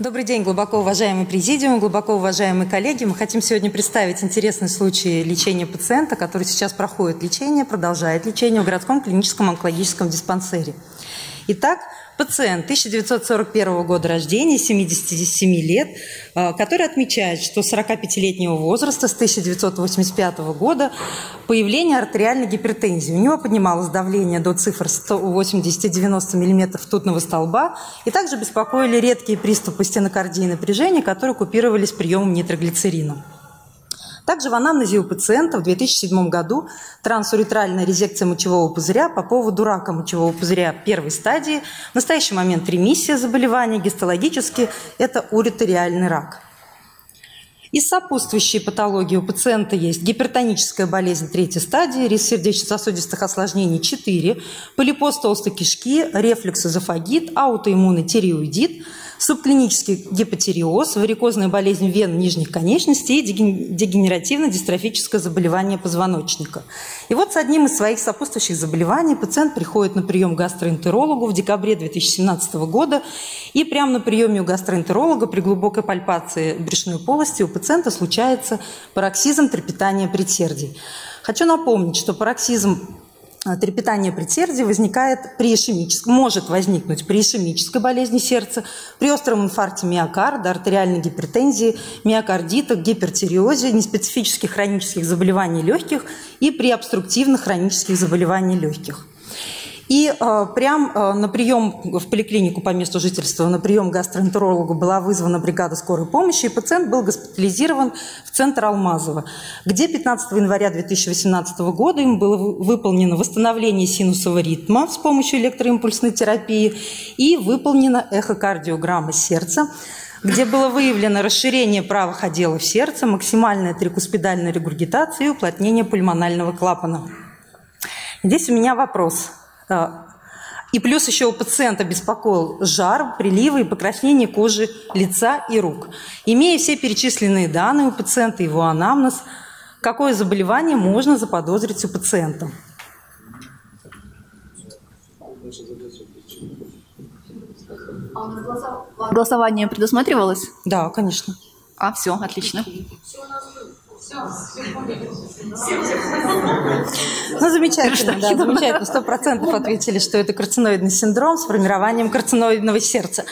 Добрый день, глубоко уважаемый президиум, глубоко уважаемые коллеги. Мы хотим сегодня представить интересный случай лечения пациента, который сейчас проходит лечение, продолжает лечение в городском клиническом онкологическом диспансере. Итак, пациент 1941 года рождения, 77 лет, э, который отмечает, что 45-летнего возраста с 1985 года появление артериальной гипертензии. У него поднималось давление до цифр 180-90 мм ртутного столба, и также беспокоили редкие приступы стенокардии напряжения, которые купировались приемом нитроглицерина. Также в анамнезе у пациента в 2007 году трансуретральная резекция мочевого пузыря по поводу рака мочевого пузыря первой стадии. В настоящий момент ремиссия заболевания гистологически – это уретериальный рак. Из сопутствующей патологии у пациента есть гипертоническая болезнь третьей стадии, риск сердечно-сосудистых осложнений 4, полипоз толстой кишки, рефлюкс эзофагит, аутоиммунный тиреоидит – субклинический гипотериоз, варикозная болезнь вен нижних конечностей и дегенеративно-дистрофическое заболевание позвоночника. И вот с одним из своих сопутствующих заболеваний пациент приходит на прием гастроэнтерологу в декабре 2017 года, и прямо на приеме у гастроэнтеролога при глубокой пальпации брюшной полости у пациента случается пароксизм трепетания предсердий. Хочу напомнить, что пароксизм трепетание предсердия возникает при ишемическом, может возникнуть при ишемической болезни сердца, при остром инфаркте миокарда, артериальной гипертензии, миокардита, гипертиреозе, неспецифических хронических заболеваний легких и при обструктивных хронических заболеваниях легких. И э, прям э, на прием в поликлинику по месту жительства, на прием гастроэнтерологу была вызвана бригада скорой помощи, и пациент был госпитализирован в центр Алмазова, где 15 января 2018 года им было выполнено восстановление синусового ритма с помощью электроимпульсной терапии и выполнена эхокардиограмма сердца, где было выявлено расширение правых отделов сердца, максимальная трикуспидальная регургитация и уплотнение пульмонального клапана. Здесь у меня вопрос. И плюс еще у пациента беспокоил жар, приливы и покраснение кожи лица и рук. Имея все перечисленные данные у пациента, его анамнез, какое заболевание можно заподозрить у пациента? Голосование предусматривалось? Да, конечно. А, все, отлично. Ну, замечательно, да, замечательно. Сто процентов ответили, что это карциноидный синдром с формированием карциноидного сердца.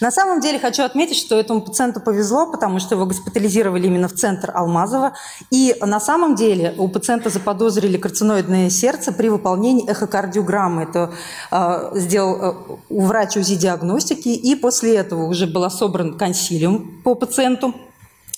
На самом деле хочу отметить, что этому пациенту повезло, потому что его госпитализировали именно в центр Алмазова. И на самом деле у пациента заподозрили карциноидное сердце при выполнении эхокардиограммы. Это э, сделал э, врач УЗИ диагностики. И после этого уже был собран консилиум по пациенту.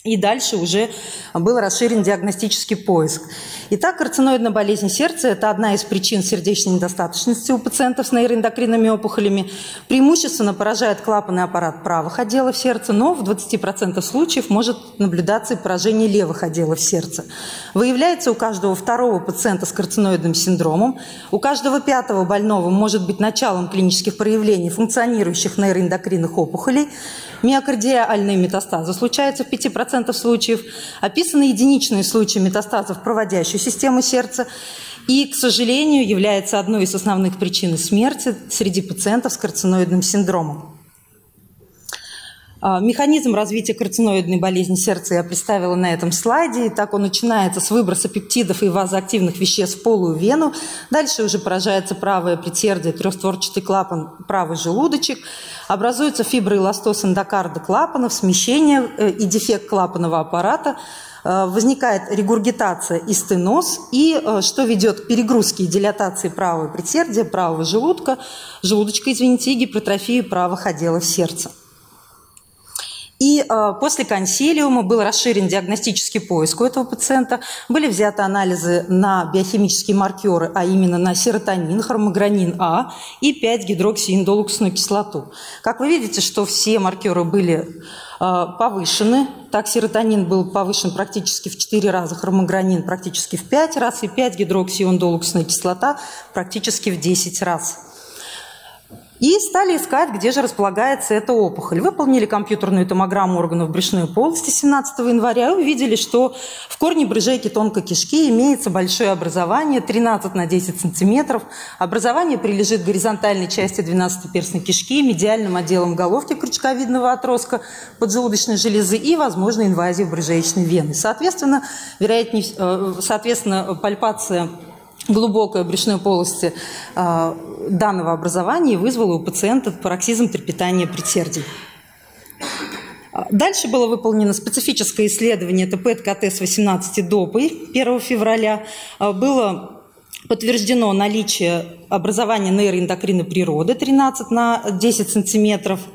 И дальше уже был расширен диагностический поиск. Итак, карциноидная болезнь сердца – это одна из причин сердечной недостаточности у пациентов с нейроэндокринными опухолями. Преимущественно поражает клапанный аппарат правых отделов сердца, но в 20% случаев может наблюдаться и поражение левых отделов сердца. Выявляется у каждого второго пациента с карциноидным синдромом. У каждого пятого больного может быть началом клинических проявлений функционирующих нейроэндокринных опухолей. Миокардиальные метастазы случаются в 5% случаев. Описаны единичные случаи метастазов, проводящей системы сердца. И, к сожалению, является одной из основных причин смерти среди пациентов с карциноидным синдромом. А, механизм развития карциноидной болезни сердца я представила на этом слайде. И так он начинается с выброса пептидов и вазоактивных веществ в полую вену. Дальше уже поражается правое предсердие, трехстворчатый клапан, правый желудочек. Образуется фиброэластоз эндокарда клапанов, смещение э, и дефект клапанного аппарата. Э, возникает регургитация и стеноз, и э, что ведет к перегрузке и дилатации правого предсердия, правого желудка, желудочка, извините, и гипертрофии правых отделов сердца. И э, после консилиума был расширен диагностический поиск у этого пациента. Были взяты анализы на биохимические маркеры, а именно на серотонин, хромогранин А и 5-гидроксииндолуксную кислоту. Как вы видите, что все маркеры были э, повышены. Так, серотонин был повышен практически в 4 раза, хромогранин практически в 5 раз, и 5-гидроксииндолуксная кислота практически в 10 раз. И стали искать, где же располагается эта опухоль. Выполнили компьютерную томограмму органов брюшной полости 17 января и увидели, что в корне брыжейки тонкой кишки имеется большое образование, 13 на 10 сантиметров. Образование прилежит к горизонтальной части 12-перстной кишки, медиальным отделом головки крючковидного отростка поджелудочной железы и, возможно, инвазии в брыжеечной вены. Соответственно, вероятнее, э, соответственно, пальпация глубокой брюшной полости э, данного образования вызвало у пациента пароксизм трепетания предсердий. Дальше было выполнено специфическое исследование, это ПЭТ-КТ с 18 допой 1 февраля. А, было подтверждено наличие образования нейроэндокрина природы 13 на 10 сантиметров –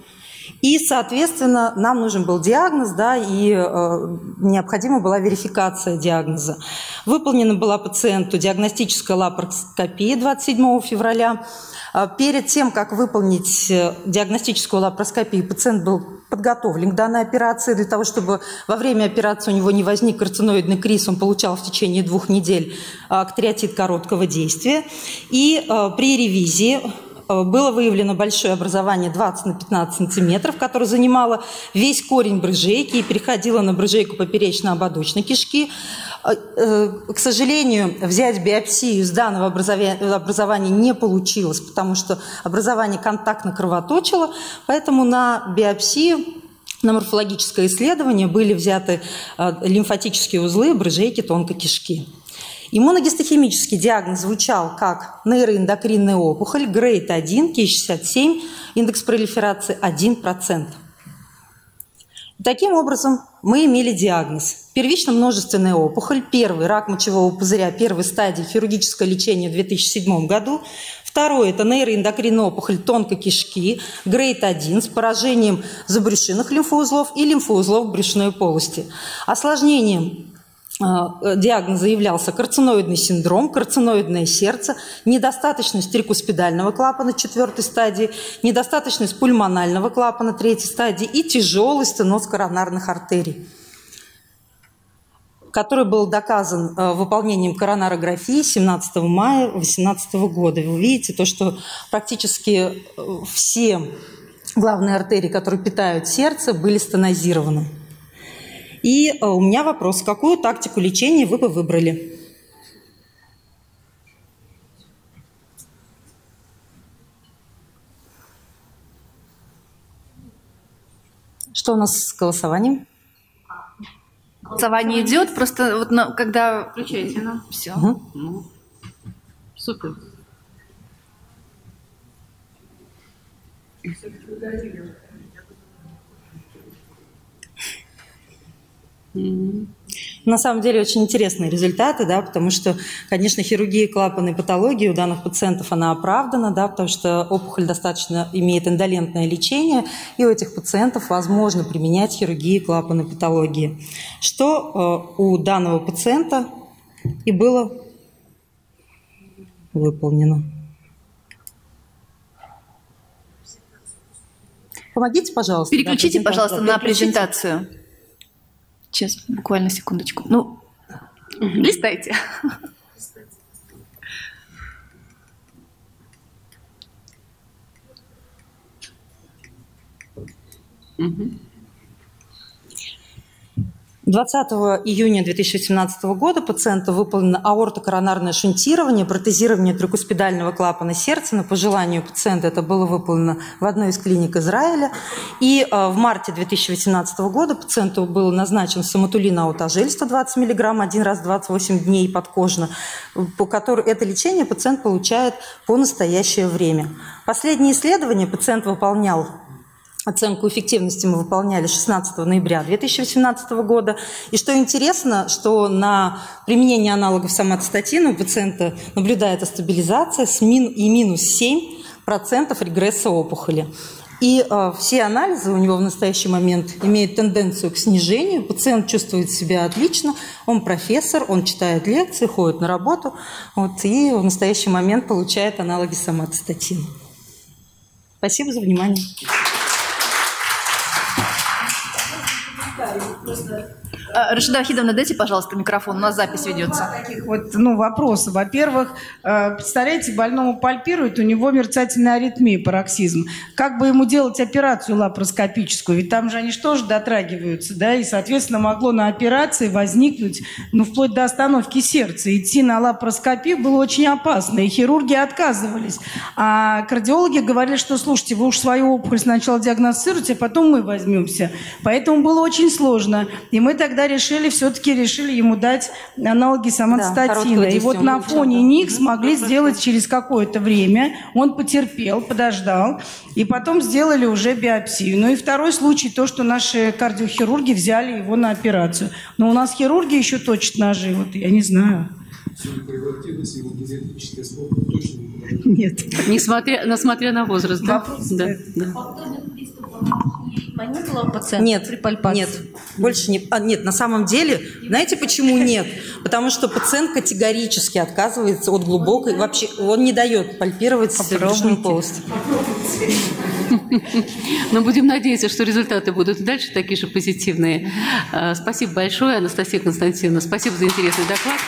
и, соответственно, нам нужен был диагноз, да, и э, необходима была верификация диагноза. Выполнена была пациенту диагностическая лапароскопия 27 февраля. А перед тем, как выполнить э, диагностическую лапароскопию, пациент был подготовлен к данной операции для того, чтобы во время операции у него не возник карциноидный криз, он получал в течение двух недель актериотит короткого действия. И э, при ревизии Э, было выявлено большое образование 20 на 15 сантиметров, которое занимало весь корень брыжейки и переходило на брыжейку поперечно-ободочной кишки. Э, э, к сожалению, взять биопсию из данного образования не получилось, потому что образование контактно кровоточило, поэтому на биопсию на морфологическое исследование были взяты лимфатические узлы брыжейки тонкой кишки. Иммуногистохимический диагноз звучал как нейроэндокринная опухоль, грейд 1, Ки-67, индекс пролиферации 1%. Таким образом, мы имели диагноз. Первично-множественная опухоль, первый рак мочевого пузыря первой стадии, хирургическое лечение в 2007 году. Второй – это нейроэндокринная опухоль тонкой кишки, грейд 1 с поражением забрюшинных лимфоузлов и лимфоузлов брюшной полости. Осложнением диагноз заявлялся карциноидный синдром, карциноидное сердце, недостаточность трикуспидального клапана четвертой стадии, недостаточность пульмонального клапана третьей стадии и тяжелый стеноз коронарных артерий который был доказан э, выполнением коронарографии 17 мая 2018 года. Вы увидите то, что практически э, все главные артерии, которые питают сердце, были стенозированы. И э, у меня вопрос, какую тактику лечения вы бы выбрали? Что у нас с голосованием? Голосование идет, просто вот на, когда... Включайте, ну. Все. Угу. Ну, супер. На самом деле очень интересные результаты, да, потому что, конечно, хирургия клапанной патологии у данных пациентов она оправдана, да, потому что опухоль достаточно имеет индолентное лечение, и у этих пациентов возможно применять хирургию клапанной патологии. Что э, у данного пациента и было выполнено. Помогите, пожалуйста. Переключите, да, пожалуйста, на презентацию. Сейчас, буквально секундочку. Ну, листайте. Угу. 20 июня 2017 года пациенту выполнено аортокоронарное шунтирование, протезирование трикуспидального клапана сердца. На пожеланию пациента это было выполнено в одной из клиник Израиля. И э, в марте 2018 года пациенту был назначен самотулин аутажель 120 мг один раз в 28 дней подкожно, по которой это лечение пациент получает по настоящее время. Последнее исследование пациент выполнял Оценку эффективности мы выполняли 16 ноября 2018 года. И что интересно, что на применение аналогов соматостатина у пациента наблюдается стабилизация с мин и минус 7% регресса опухоли. И э, все анализы у него в настоящий момент имеют тенденцию к снижению. Пациент чувствует себя отлично, он профессор, он читает лекции, ходит на работу, вот, и в настоящий момент получает аналоги соматостатина. Спасибо за внимание. Просто А, Рашида Ахидовна, дайте, пожалуйста, микрофон, у нас запись ведется. таких вот ну, вопросов. Во-первых, э, представляете, больному пальпируют, у него мерцательная аритмия, пароксизм. Как бы ему делать операцию лапароскопическую? Ведь там же они же дотрагиваются, да, и, соответственно, могло на операции возникнуть, ну, вплоть до остановки сердца. Идти на лапароскопию было очень опасно, и хирурги отказывались. А кардиологи говорили, что, слушайте, вы уж свою опухоль сначала диагностируйте, а потом мы возьмемся. Поэтому было очень сложно. И мы тогда решили, все-таки решили ему дать аналоги самоцитатина. короткого и вот на он фоне да. них смогли сделать через какое-то время. Он потерпел, подождал. И потом сделали уже биопсию. Ну и второй случай, то, что наши кардиохирурги взяли его на операцию. Но у нас хирурги еще точат ножи. Вот я не знаю. Нет. Несмотря, несмотря на возраст, да? Вопрос Да, да. Не было у пациента Нет, при пальпации? нет, больше не. а, нет, на самом деле, знаете, почему нет? Потому что пациент категорически отказывается от глубокой, вообще он не дает пальпировать брюшную полость. Но будем надеяться, что результаты будут дальше такие же позитивные. А, Спасибо большое, Анастасия Константиновна. Спасибо за интересный доклад.